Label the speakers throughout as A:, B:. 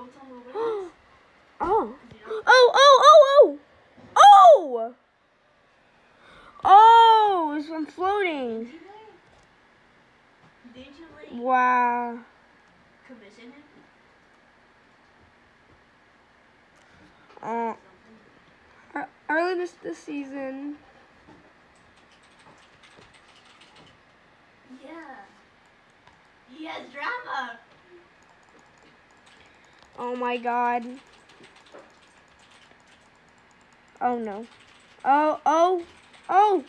A: Oh. Oh, oh, oh, oh! Oh! Oh, it's from floating.
B: Did you like?
A: Wow.
B: commission him?
A: Uh, ear- early this, this season.
B: Yeah. He has drama.
A: Oh my god. Oh no. Oh, oh, oh,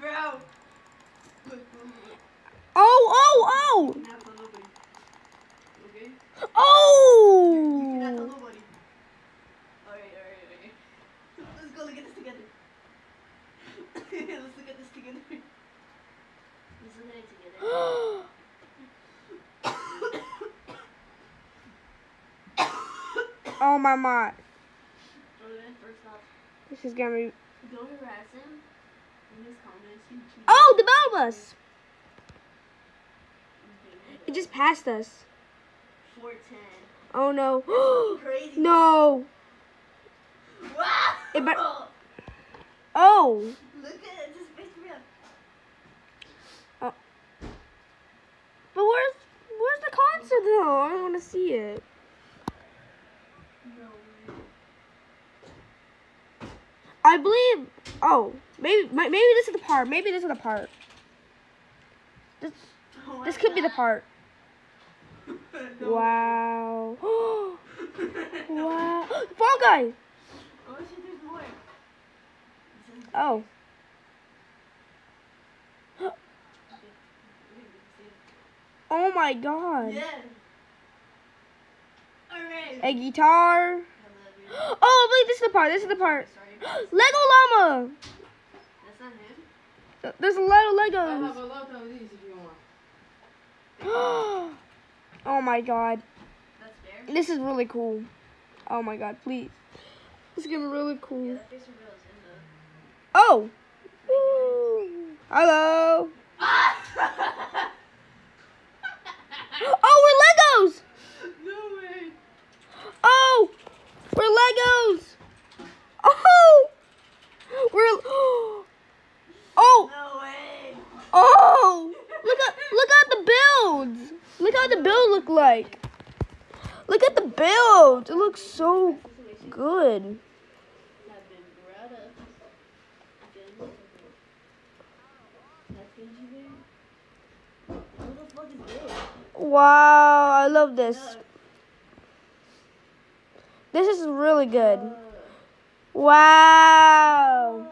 B: Bro.
A: Oh, oh, oh,
B: You cannot tell nobody. Okay? You cannot tell
A: oh!
B: nobody. Alright, alright, alright. Let's go look at this together. Let's look at this together. Let's look at it together.
A: oh my god.
B: Okay, first off,
A: This is gonna be.
B: go harass him in his comments.
A: Oh, the battle bus! It just passed us.
B: 410.
A: Oh no.
B: Crazy.
A: no. It bet- Oh.
B: Look at it. Just face me up. Oh.
A: But where's where's the concert though? I want to see it.
B: No way.
A: I believe. Oh, maybe maybe this is the part. Maybe this is the part. This
B: Oh
A: this could be the part.
B: No.
A: Wow. wow. Fall guy.
B: Oh shit, there's more. This is-
A: Oh. Oh my god.
B: Yeah.
A: A guitar.
B: I love you.
A: Oh, wait, this is the part. This is the part. Lego llama.
B: That's not him.
A: There's a lot of
C: I have
A: Legos.
C: a lot of these if you want.
A: oh my god. This is really cool. Oh my god, please. This is be really
B: Yeah,
A: cool.
B: that face reveal is in the.
A: Oh. Hello. Oh, we're Legos.
B: no way.
A: Oh, we're Legos. Oh, we're. Oh,
B: No way.
A: oh. Look at look at the builds. Look how the build look like. Look at the build. It looks so good. Wow, I love this. This is really good. Wow.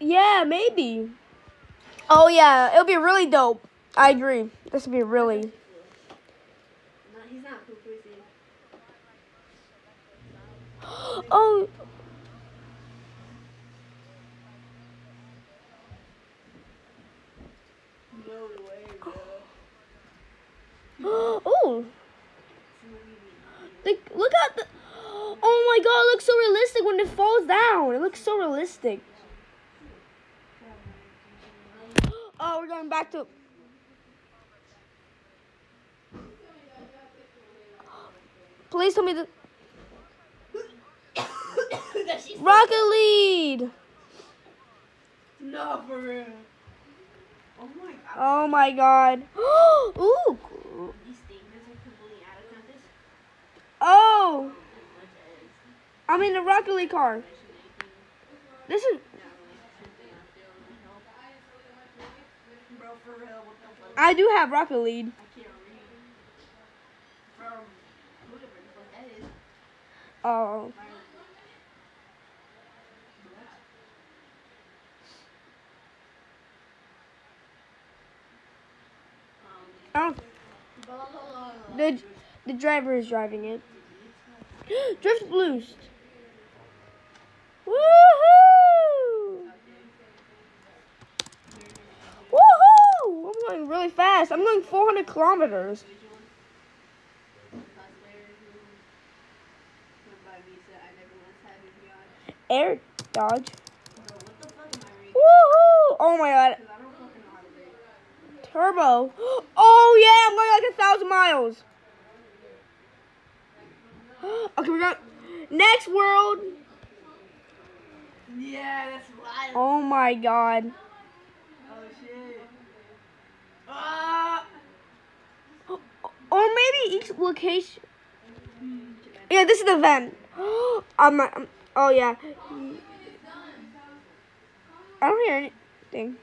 A: Yeah, maybe. Oh yeah, it'll be really dope. I agree. This would be really. Oh. Oh. Look at the. Oh my god, it looks so realistic when it falls down. It looks so realistic. Oh, we're going back to. Please tell me the
B: that
A: rocket league.
B: no for real. Oh my god.
A: Oh my god. Ooh. cool.
B: These statements are completely out of context.
A: Oh,
B: As much as
A: I'm in the rocket league car. This is.
B: Not really something I feel would help. Bro, for real, what the fuck?
A: I do have rocket
B: league.
A: Oh. Oh, the the driver is driving it. Drift boost. Woohoo! Woohoo! I'm going really fast. I'm going 400 kilometers. Air dodge. Woohoo! Oh my god. Turbo. Oh yeah, I'm going like a thousand miles. Okay, we're going next world.
B: Yeah, that's wild.
A: Oh my god.
B: Oh shit. Ah.
A: Or maybe each location. Yeah, this is the van. I'm, I'm. Oh yeah. I don't hear anything.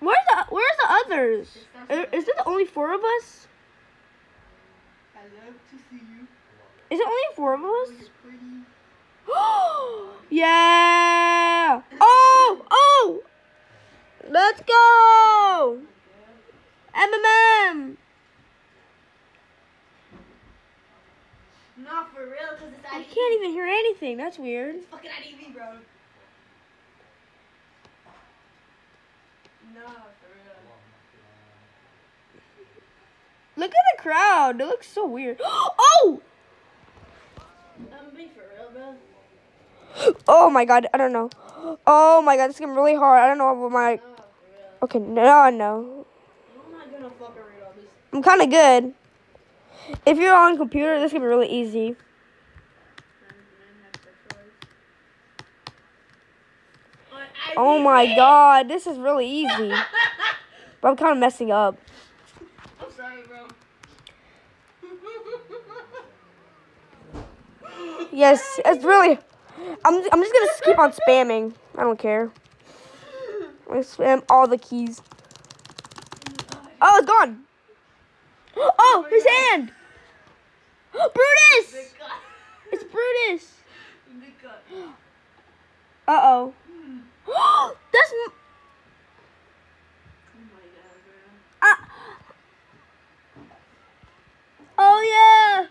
A: Where's the Where's the others? Is, is it only four of us?
B: I love to see you.
A: Is it only four of us? Yeah! Oh! Oh! Let's go! MMM!
B: Not for real, cause it's
A: I
B: IDV.
A: can't even hear anything. That's weird.
B: It's fucking IDV, bro. No, for real.
A: Look at the crowd. It looks so weird. Oh!
B: I'm being for real.
A: Oh my god. I don't know. Oh my god. This is getting really hard. I don't know what my.
B: Oh, No.
A: Okay, now I know.
B: I'm not gonna fucking read.
A: I'm kind of good. If you're on computer, this can be really easy. Oh my god. This is really easy. But I'm kind of messing up.
B: I'm sorry, bro.
A: Yes, it's really. I'm, I'm just gonna keep on spamming. I don't care. I spam all the keys. Oh, it's gone. Oh, his hand. Brutus. It's Brutus. Uh oh. That's. m-
B: Oh my god, bro.
A: Yeah.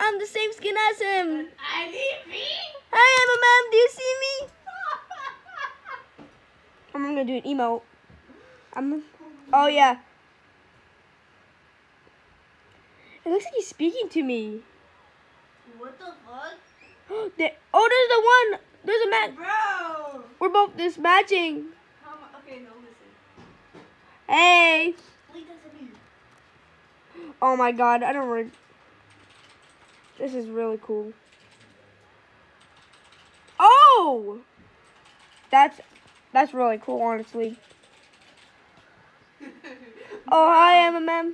A: I'm the same skin as him.
B: IDV?
A: Hi, MMM. Do you see me? I'm gonna do an emote. I'm. Oh yeah. It looks like he's speaking to me.
B: what the fuck?
A: There, oh, there's the one. There's a match.
B: Bro!
A: We're both this matching.
B: How okay, no, listen.
A: Hey.
B: Wait.
A: Oh my god, I don't really. This is really cool. Oh! That's that's really cool, honestly. Oh, hi, MMM.
B: Okay,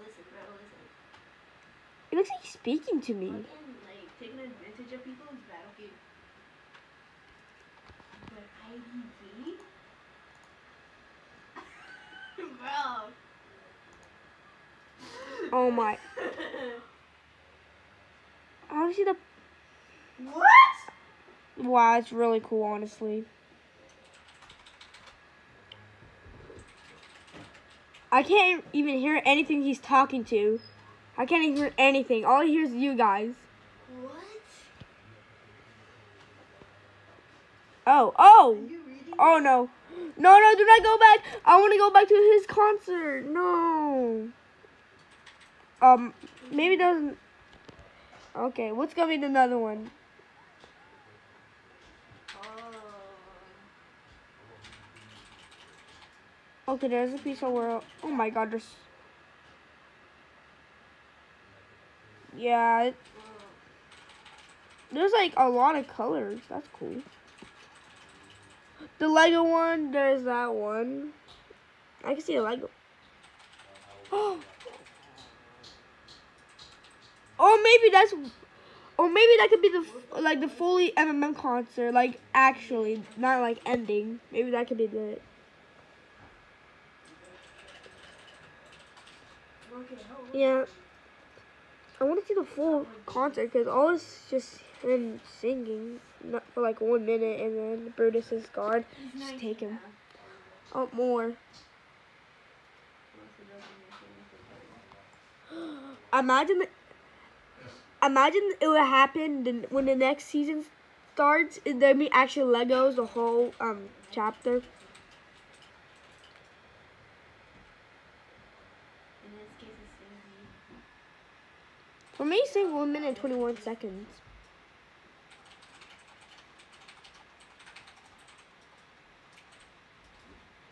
B: listen, bro, listen.
A: It looks like he's speaking to me.
B: Fucking, like, taking advantage of people is bad. But IDV? bro.
A: Oh my. I to see the.
B: what?
A: Wow, it's really cool, honestly. I can't even hear anything he's talking to. I can't even hear anything. All I hear is you guys.
B: What?
A: Oh, oh!
B: Are you reading?
A: Oh no. No, no, do not go back. I want to go back to his concert. No. Um, maybe doesn't. Okay, what's gonna be another one? Okay, there's a piece of world. Oh my god, there's. Yeah, it, there's like a lot of colors. That's cool. The Lego one, there's that one. I can see a Lego. Oh, maybe that's. Or maybe that could be the like the fully MMM concert, like actually, not like ending. Maybe that could be the.
B: Okay, hold on.
A: Yeah. I want to see the full concert because all this just him singing not for like one minute and then Brutus is gone.
B: He's
A: Just
B: 19
A: take him. Oh, more. Imagine. Imagine it would happen when the next season starts. and There'd be actual Legos the whole um chapter.
B: this case.
A: For me, say 1 minute 21 seconds.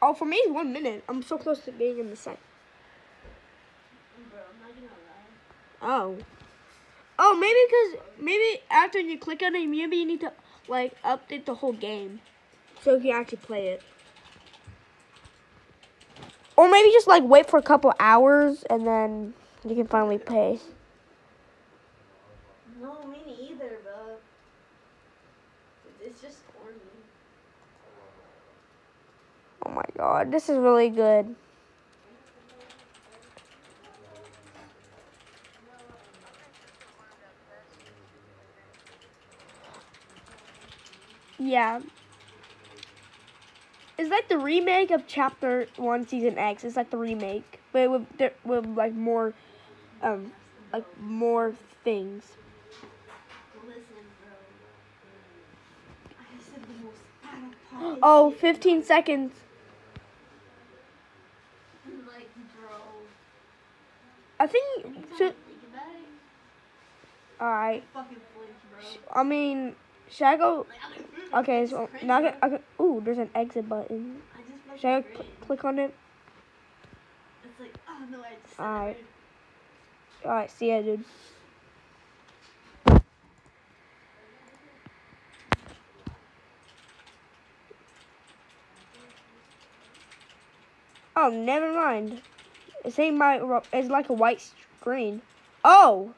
A: Oh, for me, it's 1 minute. I'm so close to being in the
B: set.
A: Oh. Oh, maybe because, maybe after you click on it, maybe you need to, like, update the whole game. So you can actually play it. Or maybe just like wait for a couple hours and then you can finally pay.
B: No, me neither, bro. It's just corny.
A: Oh my god, this is really good. Yeah. It's like the remake of Chapter 1 Season X. It's like the remake, but with, with like more, um, like more things.
B: Listen, bro. I said the most out of pocket.
A: Oh, 15 seconds. I think,
B: You
A: so,
B: gotta think about it.
A: alright.
B: Fucking flinch, bro.
A: I mean, should I go?
B: Like, I'm like,
A: Okay, so now I can, I can, ooh, there's an exit button.
B: I just
A: Should I cl- click on it?
B: It's like, oh no, I just
A: Alright. Alright, see ya, dude. Oh, never mind. It's saying my, it's like a white screen. Oh!